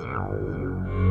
Tchau.